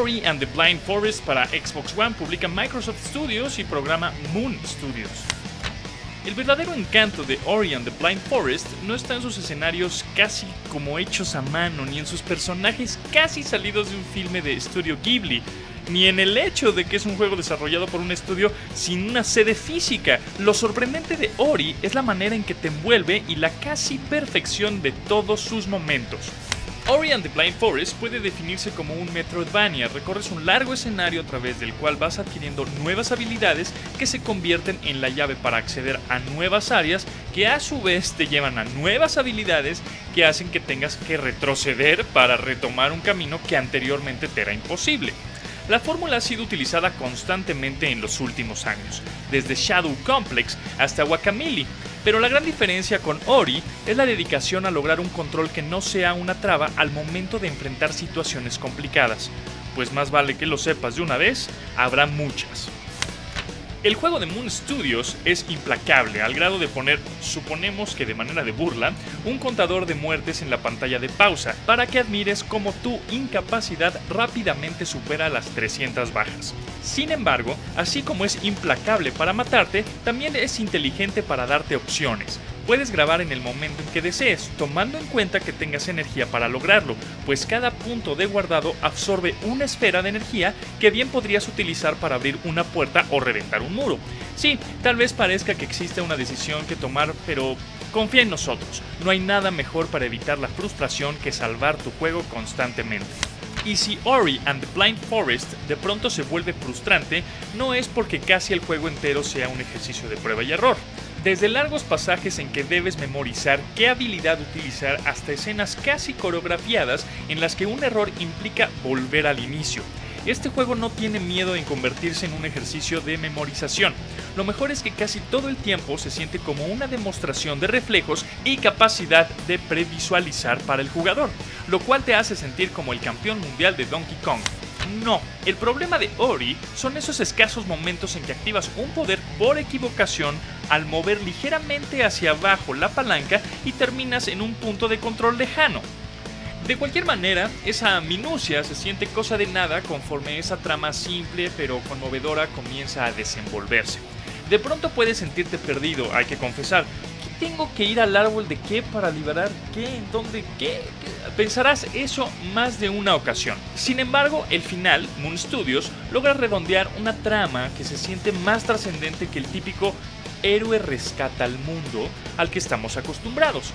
Ori and the Blind Forest para Xbox One publica Microsoft Studios y programa Moon Studios. El verdadero encanto de Ori and the Blind Forest no está en sus escenarios casi como hechos a mano, ni en sus personajes casi salidos de un filme de estudio Ghibli, ni en el hecho de que es un juego desarrollado por un estudio sin una sede física. Lo sorprendente de Ori es la manera en que te envuelve y la casi perfección de todos sus momentos. Ori and the Blind Forest puede definirse como un Metroidvania. Recorres un largo escenario a través del cual vas adquiriendo nuevas habilidades que se convierten en la llave para acceder a nuevas áreas que a su vez te llevan a nuevas habilidades que hacen que tengas que retroceder para retomar un camino que anteriormente te era imposible. La fórmula ha sido utilizada constantemente en los últimos años, desde Shadow Complex hasta Wakamili, pero la gran diferencia con Ori es la dedicación a lograr un control que no sea una traba al momento de enfrentar situaciones complicadas, pues más vale que lo sepas de una vez, habrá muchas. El juego de Moon Studios es implacable al grado de poner, suponemos que de manera de burla, un contador de muertes en la pantalla de pausa para que admires cómo tu incapacidad rápidamente supera las 300 bajas. Sin embargo, así como es implacable para matarte, también es inteligente para darte opciones, puedes grabar en el momento en que desees, tomando en cuenta que tengas energía para lograrlo, pues cada punto de guardado absorbe una esfera de energía que bien podrías utilizar para abrir una puerta o reventar un muro. Sí, tal vez parezca que existe una decisión que tomar, pero confía en nosotros, no hay nada mejor para evitar la frustración que salvar tu juego constantemente. Y si Ori and the Blind Forest de pronto se vuelve frustrante, no es porque casi el juego entero sea un ejercicio de prueba y error. Desde largos pasajes en que debes memorizar qué habilidad utilizar hasta escenas casi coreografiadas en las que un error implica volver al inicio. Este juego no tiene miedo en convertirse en un ejercicio de memorización. Lo mejor es que casi todo el tiempo se siente como una demostración de reflejos y capacidad de previsualizar para el jugador, lo cual te hace sentir como el campeón mundial de Donkey Kong. No, el problema de Ori son esos escasos momentos en que activas un poder por equivocación al mover ligeramente hacia abajo la palanca y terminas en un punto de control lejano. De cualquier manera, esa minucia se siente cosa de nada conforme esa trama simple pero conmovedora comienza a desenvolverse. De pronto puedes sentirte perdido, hay que confesar, tengo que ir al árbol de qué para liberar qué? ¿En dónde qué? Pensarás eso más de una ocasión. Sin embargo, el final, Moon Studios, logra redondear una trama que se siente más trascendente que el típico héroe rescata al mundo al que estamos acostumbrados.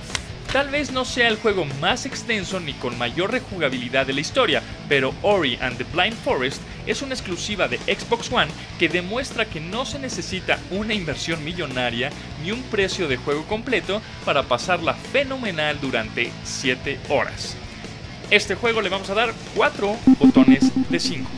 Tal vez no sea el juego más extenso ni con mayor rejugabilidad de la historia, pero Ori and the Blind Forest es una exclusiva de Xbox One que demuestra que no se necesita una inversión millonaria ni un precio de juego completo para pasarla fenomenal durante 7 horas. Este juego le vamos a dar 4 botones de 5.